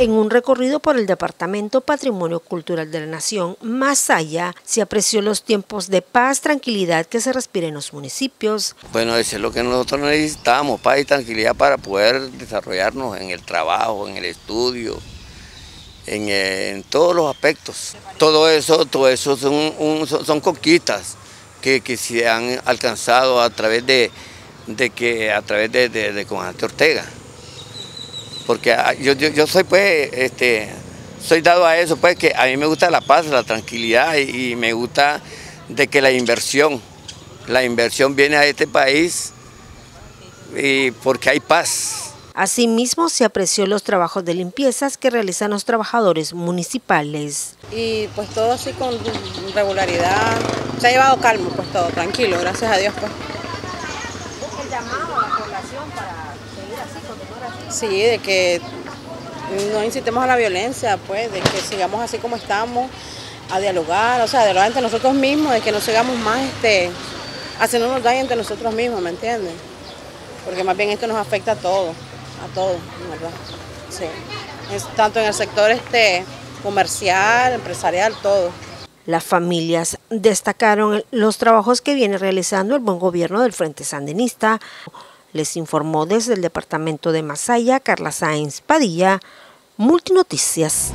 En un recorrido por el Departamento Patrimonio Cultural de la Nación, más allá, se apreció los tiempos de paz, tranquilidad que se respira en los municipios. Bueno, eso es lo que nosotros necesitamos, paz y tranquilidad para poder desarrollarnos en el trabajo, en el estudio, en, todos los aspectos. Todo eso, todo eso son, son, conquistas que, se han alcanzado a través de, que a través de comandante Ortega porque ah, yo, yo, soy pues, este, soy dado a eso, pues que a mí me gusta la paz, la tranquilidad y, me gusta de que la inversión, la inversión viene a este país y porque hay paz. Asimismo, se apreció los trabajos de limpiezas que realizan los trabajadores municipales. Y pues todo así con regularidad, se ha llevado calmo, pues todo tranquilo, gracias a Dios. Pues. el llamado a para seguir así, continuar así? Sí, de que no incitemos a la violencia, pues, de que sigamos así como estamos, a dialogar, o sea, dialogar entre nosotros mismos, de que no sigamos más este, haciéndonos daño entre nosotros mismos, ¿me entiendes? Porque más bien esto nos afecta a todos, a todos, ¿verdad? Sí. Es tanto en el sector este comercial, empresarial, todo. Las familias destacaron los trabajos que viene realizando el buen gobierno del Frente Sandinista. Les informó desde el departamento de Masaya Carla Sáenz Padilla, Multinoticias.